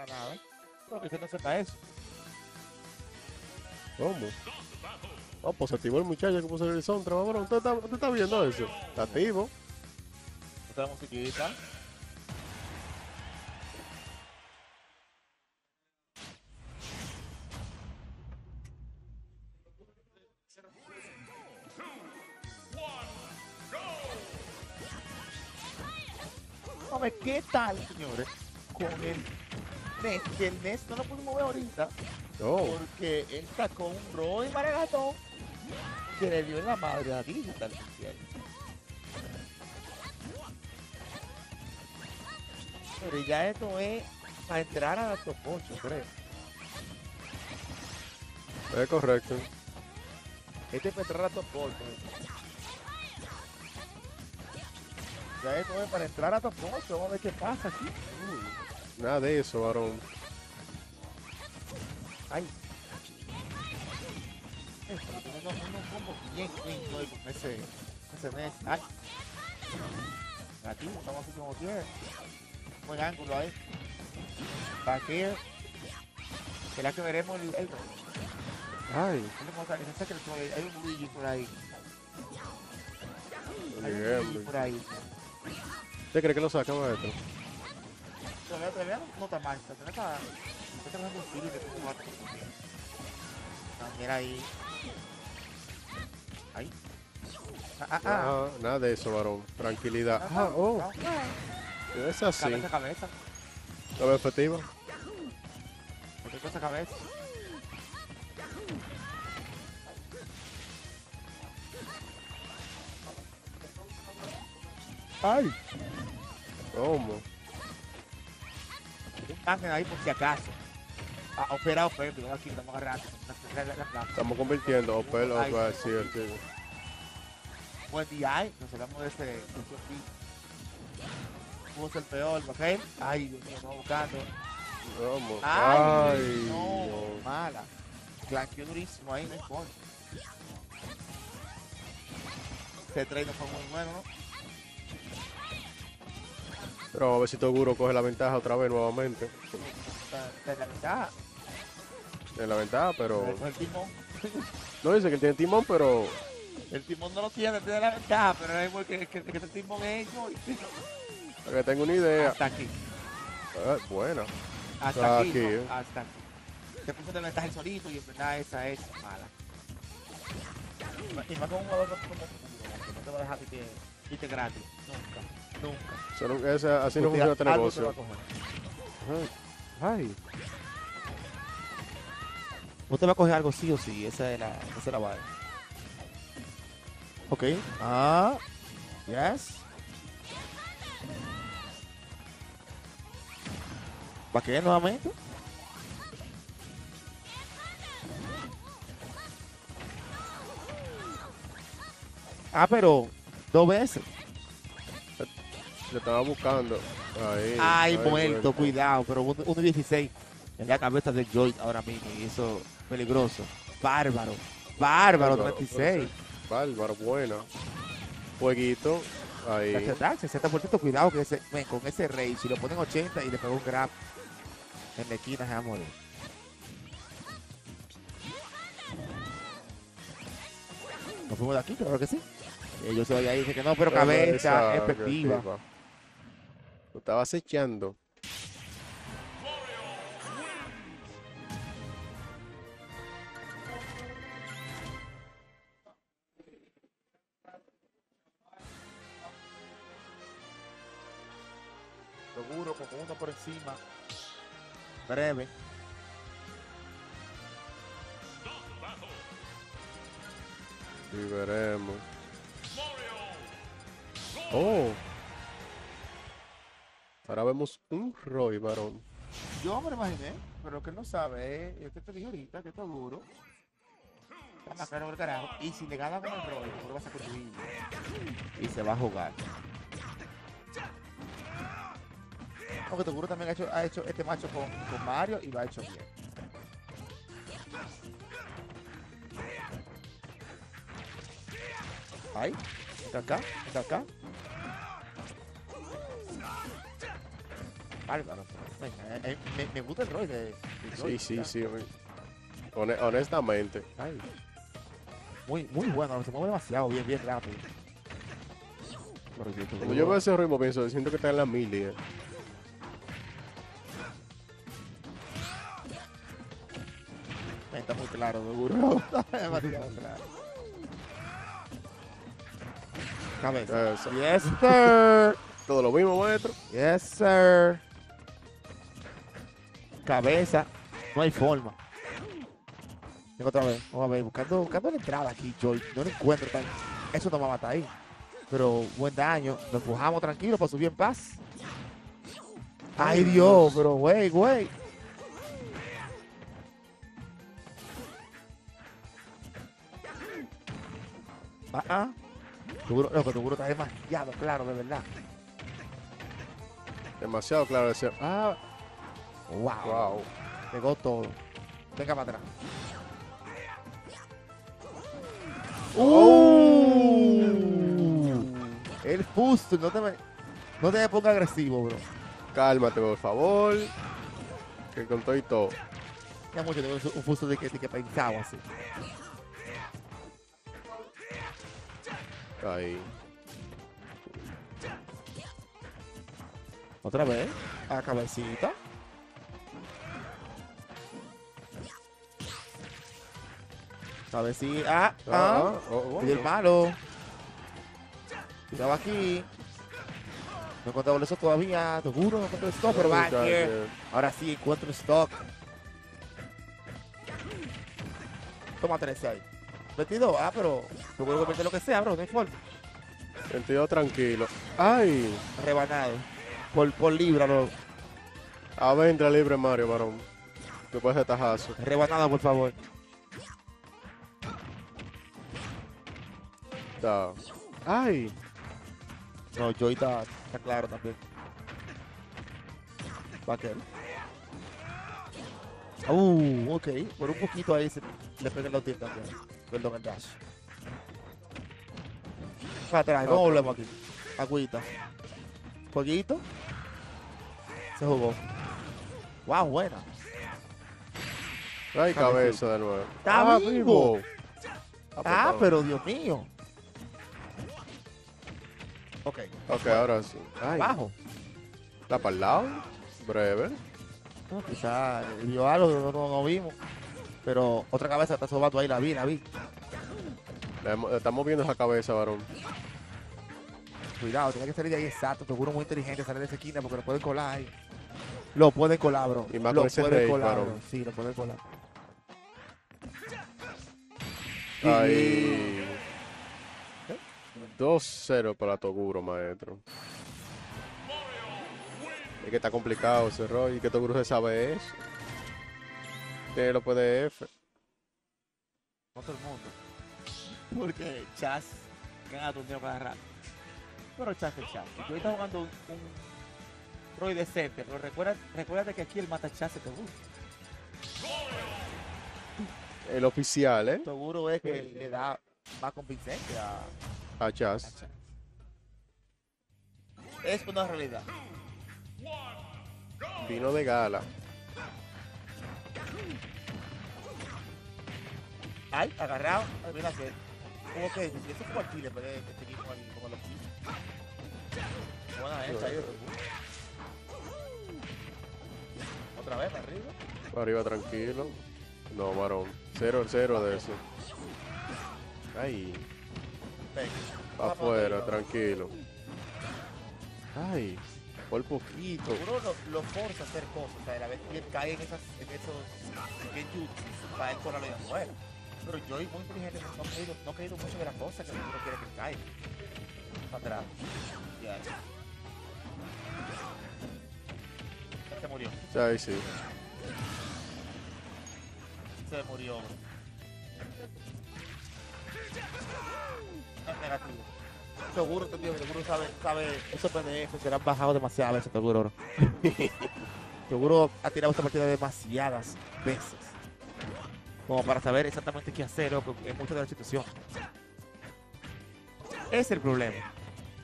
para nada. Pero que usted no sepa eso. ¿Cómo? Oh, pues activó el muchacho que puso el soundtrack, vámonos. ¿Usted está, usted está viendo eso? Está activo. Otra musiquita. Hombre, ¿qué tal, señores? Con el NES, que el NES no lo pudimos ver ahorita, Oh, porque él sacó un Roy Maragatón que le dio en la madre a Digital. Pero ya esto es para entrar a los top 8, creo. es correcto. Este es para entrar a top 8. Ya esto es para entrar a top 8. Vamos a ver qué pasa aquí. Nada de eso, varón. Ay. Ese, ese mes. Ay. Aquí, estamos así como quiera. Buen ángulo ahí. Back here. ¿Será que veremos el, Ay, Hay un Luigi por ahí. Hay un Luigi por ahí. ¿Usted cree que lo saca, maestro? Todavía, todavía no está mal. Todavía está. Está trabajando un feeling de cómo va. También ahí. Ahí. Ah, ah, ah. Ah, nada de eso, varón. Tranquilidad. Ah, oh, es así. Cabeza a cabeza. ¿Lo ve efectiva? Cualquier cosa cabeza. Ay. ¿Cómo? Ángel ahí por si acaso. Ah, operado, operado. pero Aquí estamos agarrando. Estamos convirtiendo. O pelo, Ay, o sí, sí. Buen día, nos hablamos de ese. de. Pudo ser peor, ¿ok? Ay, Dios mío, no buscando. ¿Cómo? Ay, Ay, no, no. mala. Clanqueó durísimo ahí, no importa. Ese tren no fue muy bueno, ¿no? Pero vamos a ver si Toguro coge la ventaja otra vez nuevamente. En la mitad. En la ventaja, pero. El timón. No dice que él tiene timón, pero. El timón no lo tiene, tiene la ventaja, pero es porque que, que, que el timón es yo. Para que tenga una idea. Hasta aquí. Ah, buena. Hasta aquí. Aquí, ¿no? eh. Hasta aquí. Se puso de ventaja el solito y en verdad esa es mala. Y más- con un jugador que no te va a dejar que irte gratis. Nunca. Nunca. Eso no- ese- así no Usted funciona este negocio. Ay. Usted va a coger algo sí o sí, esa es la, esa es la vaina. Ok. Ah. Yes. ¿Va a querer nuevamente? Ah, pero dos veces. Le estaba buscando. Ahí. Ay, ahí, muerto, muerto. cuidado, pero 1.16 en la cabeza de Joy ahora mismo y eso peligroso. Bárbaro, bárbaro, Bárbaro, 36. Bárbaro, buena. Jueguito. Ahí. Tax attack, 60%, cuidado que ese, ven, con ese rey, si lo ponen 80 y le pega un grab en la esquina, se va a morir. Nos fuimos de aquí, claro que sí. Ellos se vayan ahí dice que no, pero cabeza efectiva. Lo estaba acechando. Seguro, con uno por encima. Breve. Y veremos. Oh. Ahora vemos un Roy, varón. Yo me lo imaginé, pero lo que no sabe es, yo te, dije ahorita que esto es duro. Está más carajo. Y si le gana con el rol, seguro va a vida. Y se va a jugar. Aunque Toguro también ha hecho, ha hecho este macho con, con Mario y lo ha hecho bien. Ahí, está acá, está acá. Bárbaro. Venga, eh, eh, me, me gusta el rol de, de Sí, sí, ya. sí. Hone- honestamente. Ay. Muy, muy bueno, se mueve demasiado bien, bien rápido. Cuando yo veo ese ritmo pienso, siento que está en la milia. Está muy claro, seguro. Demasiado claro. Cabeza. Yes, sir. Todo lo mismo, maestro. Yes, sir. Cabeza. No hay forma. Otra vez. Vamos a ver. Buscando, buscando la entrada aquí, Joy. No lo encuentro tan. Eso no va a matar ahí. Pero buen daño. Nos empujamos tranquilo para subir en paz. Ay, Dios, pero güey, güey. Ah, ah. Loco, seguro está demasiado claro, de verdad. Demasiado claro ese. Ah, wow. Wow. Pegó todo. Venga para atrás. ¡Uh! El fusto, no te me, no te me pongas agresivo, bro. Cálmate, por favor. Que con todo y todo. Ya mucho tengo un fusto de que, de que pensaba así. Ahí. Otra vez. A cabecita. Cabecita. Ah, ah. Ah, oh, oh, Y el oh. malo. Cuidado aquí. No encontrado eso todavía. Seguro no encuentro stock, pero va ya. Ahora sí encuentro stock. Toma 13 ahí. 22. Ah, pero seguro que mete lo que sea, bro. No hay forma. 22 tranquilo. Ay. Rebanado. Por, por libra, bro. Aventra libre Mario, varón. Después de tajazo. Rebanado, por favor. Ay. No, Joy está, está claro también. Vaquero. Uh, ok. Por un poquito ahí se le pega el tiempo también. Perdón, el dash. Para atrás, no volvemos aquí. Agüita. Jueguito. Se jugó. Wow, buena. Ay, cabeza de nuevo. Está ah, vivo. Ah, pero Dios mío. Ok. Ahora sí. Ay. Bajo. Está para el lado. Breve. No, quizá vio algo, no, no, no vimos. Pero otra cabeza está sobando ahí, la vi, la vi. Le estamos viendo esa cabeza, varón. Cuidado, tiene que salir de ahí exacto. Seguro muy inteligente salir de esa esquina porque lo pueden colar ahí. Lo pueden colar, bro. Y más lo con ese pueden rey, colar, varón. bro. Sí, lo pueden colar. Ahí. 2-0 para Toguro, maestro. Es que está complicado ese rol. Y que Toguro se sabe eso. Tiene los PDF. No todo el mundo. Porque Chas gana torneo cada rato. Pero Chas es Chas. Si tú estás jugando un, un Roy decente, pero recuerda, recuérdate que aquí el mata Chas se te gusta. El oficial, ¿eh? Seguro es que le da más convincente a, A. Chas. Es una realidad. Vino de gala. Ay, agarrado. Mira que. ¿Cómo que? Eso fue aquí, le pegué este equipo ahí, como los. Buena esta ahí, Otra vez, para arriba. Arriba tranquilo. No, varón. 0-0 de eso. Ay. Vamos afuera, tranquilo. Ay. Por poquito. Seguro lo, lo forza a hacer cosas. O sea, la vez que él cae en, esas, en esos genjutsu, para él colarlo de afuera. Pero yo, muy inteligente, no, he caído, no he caído mucho de las cosas que uno quiere que caiga. Para atrás. Ya. Se murió. Ay, sí. Se murió. bro. Es negativo. Seguro, este tío, seguro sabe, sabe, esos PDF serán bajados demasiadas veces, seguro, bro. seguro ha tirado esta partida demasiadas veces. Como para saber exactamente qué hacer o en muchas de las situaciones. Es el problema,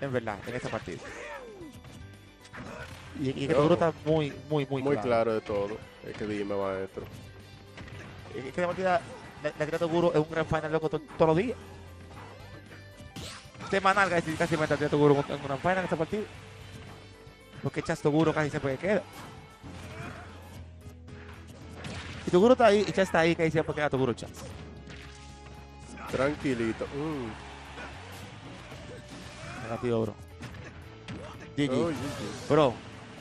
en verdad, en esta partida. Y, y que No. Toguro está muy, muy, muy, Muy claro de todo. Es que dime, maestro. Es que la partida, la, la tira Toguro es un gran final loco to- todos los días. Semanal casi, casi me tira Toguro en un gran final en esta partida. Porque Chas Toguro casi siempre que queda. Y Toguro está ahí, y Chas está ahí, casi siempre queda Toguro Chas. Tranquilito. Mm. Negativo, bro. GG. Oh. Bro,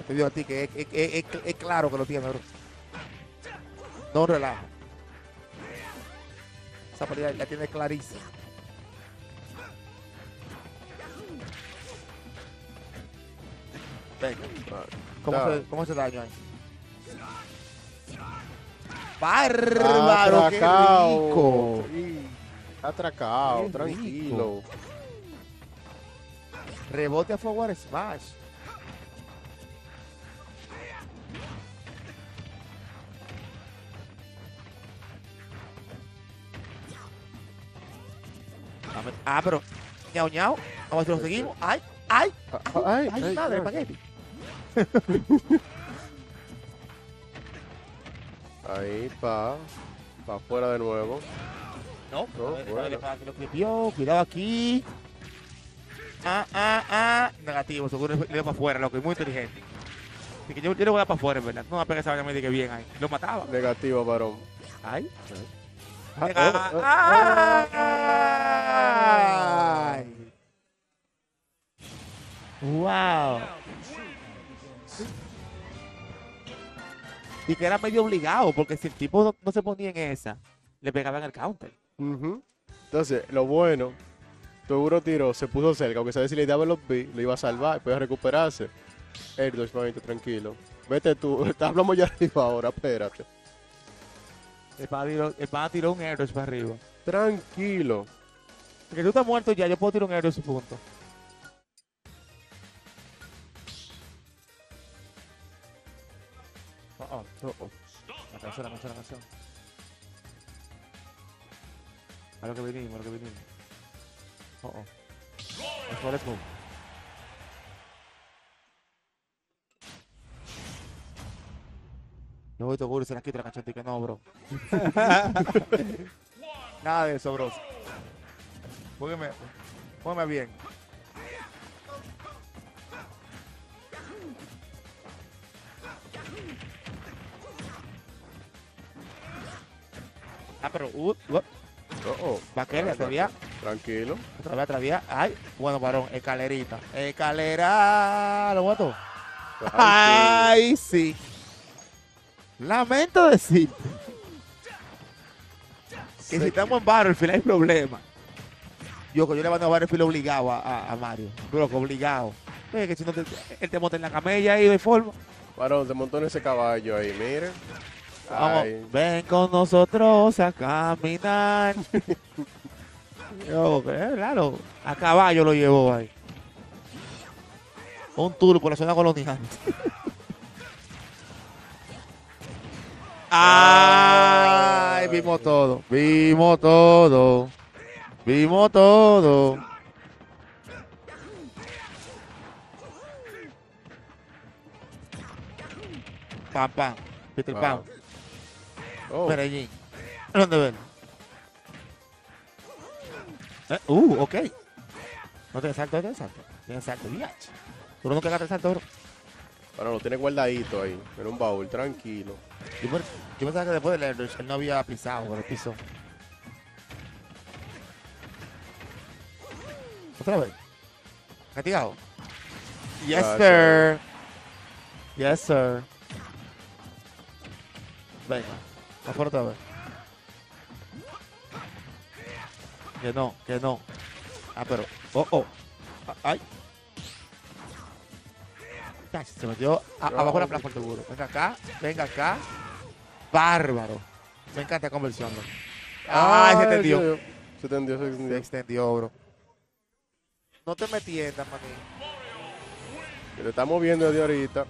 te digo a ti que es, es- es- es- es claro que lo tiene, bro. No relajo. Esa partida la tiene clarísima. Venga, Ah, ¿cómo, se, ¿cómo se daño ahí? ¡Bárbaro! ¡Qué rico! Atracado, Qué tranquilo. Rebote a forward smash. Ah, pero. ñau ñau. Vamos a ver si lo seguimos. ¡Ay! ¡Ay! Ah, ¡Ay! ay, ¡Ay, ay, madre, ay. espagueti! Ahí, pa. Pa afuera de nuevo. No, No, bueno. lo clipió. Cuidado aquí. Ah, ah, ah. Negativo, seguro le dio para afuera, loco. y Muy inteligente. Así que yo, yo le voy a dar para afuera, en verdad. No me pegue esa vaina me dije bien ahí. Lo mataba. Negativo, varón. Ay. Ah, Venga. ah, ah. Ay. Wow. Y que era medio obligado, porque si el tipo no, no se ponía en esa, le pegaban el counter. Entonces, lo bueno, Toguro tiró, se puso cerca, aunque sabes si le daba los B, lo iba a salvar, podía recuperarse. Dodge, manito, tranquilo. Vete tú, hablamos ya arriba ahora, espérate. El pana tiró, el pana tiró un air para arriba. Tranquilo. Porque tú estás muerto ya, yo puedo tirar un air su punto. La canción, la canción, la canción. A lo que vinimos, a lo que vinimos. Oh, oh. Let's go. Yo voy seguro y se la quito la canción, que no, bro. Nada de eso, bro. Póngame, póngame bien. Ah, pero, uh, uh, Oh, oh. va a querer, atrevía, Tranquilo. otra vez atrevía. Ay, bueno, varón, escalerita. Escalera, lo mato. Ay, sí. Lamento decirte que si estamos en Battlefield hay problema. Yo, que yo le mando a Battlefield obligado a, a, a Mario. Que obligado. Ve que si no te, él te monta en la camella ahí de forma. Varón, se montó en ese caballo ahí, miren. Vamos, Ay, ven con nosotros a caminar. Yo, eh, claro, a caballo lo llevó ahí. Un tour por la zona colonial. Ay, vimos todo, vimos todo, vimos todo. Pam, pam, Peter Wow. Pan. Oh, Medellín. ¿Dónde ven? Eh, uh, ok. No tiene salto, no tiene salto. Tiene salto, viaje. Tú no que agarra el salto, bro. varón, lo tiene guardadito ahí, en un baúl, tranquilo. Yo, yo pensaba que después del airbrush él no había pisado, pero pisó. Otra vez. Castigado. Yes, sir. Yes, sir. Venga. Vez. Que no, que no. Ah, pero. Oh, oh. Ah, Ay. Se metió a- abajo de la plaza seguro. Venga acá, venga acá. Bárbaro. Me encanta conversión. bro. Ay, se tendió. Se se tendió, se Se tendió. extendió, bro. No te me tiendas, maní. Que Te estamos viendo desde ahorita.